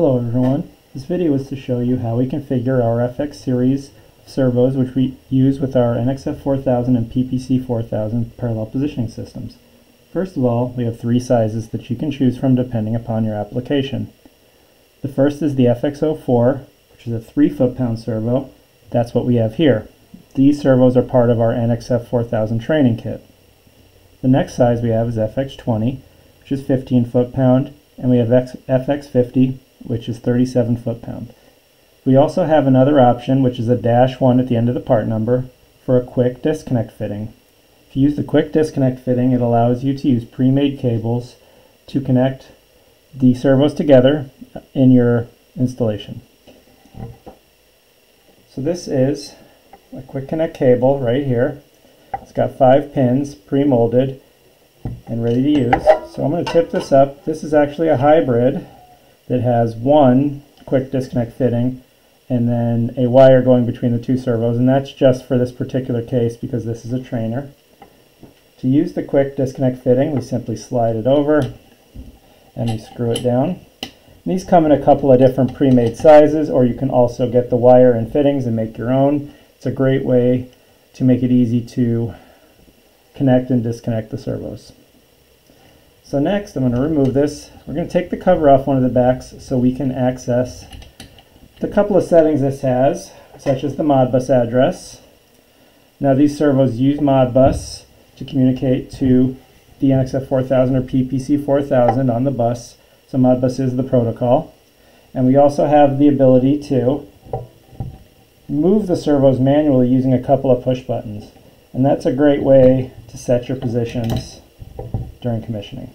Hello everyone. This video is to show you how we configure our FX series servos which we use with our NXF 4000 and PPC 4000 parallel positioning systems. First of all, we have three sizes that you can choose from depending upon your application. The first is the FX04, which is a 3 foot-pound servo. That's what we have here. These servos are part of our NXF 4000 training kit. The next size we have is FX20, which is 15 foot-pound, and we have FX50, which is 37 foot-pound. We also have another option, which is a dash 1 at the end of the part number, for a quick disconnect fitting. If you use the quick disconnect fitting, it allows you to use pre-made cables to connect the servos together in your installation. So this is a quick connect cable right here. It's got five pins pre-molded and ready to use. So I'm going to tip this up. This is actually a hybrid that has one quick disconnect fitting and then a wire going between the two servos and that's just for this particular case because this is a trainer. To use the quick disconnect fitting we simply slide it over and we screw it down. And these come in a couple of different pre-made sizes or you can also get the wire and fittings and make your own. It's a great way to make it easy to connect and disconnect the servos. So next I'm going to remove this. We're going to take the cover off one of the backs so we can access the couple of settings this has, such as the Modbus address. Now these servos use Modbus to communicate to the NXF 4000 or PPC 4000 on the bus. So Modbus is the protocol. And we also have the ability to move the servos manually using a couple of push buttons. And that's a great way to set your positions during commissioning.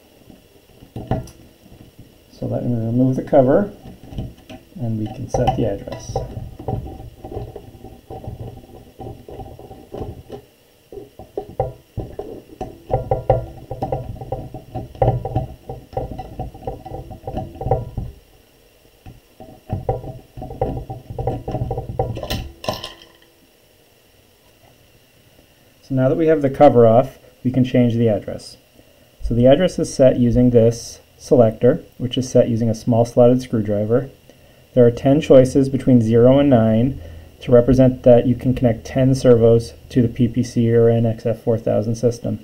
So let me remove the cover and we can set the address. So now that we have the cover off, we can change the address. So the address is set using this selector, which is set using a small slotted screwdriver. There are 10 choices between 0 and 9 to represent that you can connect 10 servos to the PPC or NXF 4000 system.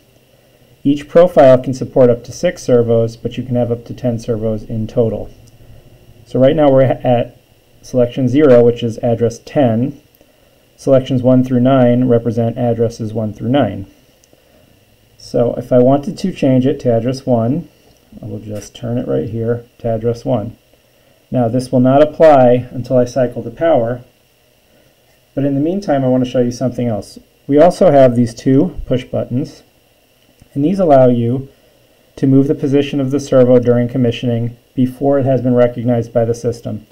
Each profile can support up to 6 servos, but you can have up to 10 servos in total. So right now we're at selection 0, which is address 10. Selections 1 through 9 represent addresses 1 through 9. So if I wanted to change it to address 1, I will just turn it right here to address 1. Now this will not apply until I cycle the power, but in the meantime I want to show you something else. We also have these two push buttons, and these allow you to move the position of the servo during commissioning before it has been recognized by the system.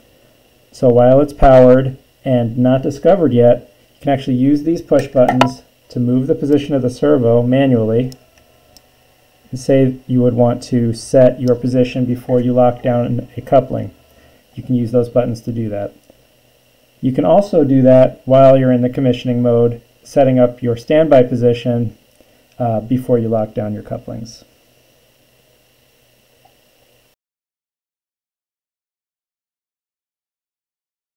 So while it's powered and not discovered yet, you can actually use these push buttons to move the position of the servo manually and say you would want to set your position before you lock down a coupling you can use those buttons to do that. You can also do that while you're in the commissioning mode, setting up your standby position uh, before you lock down your couplings.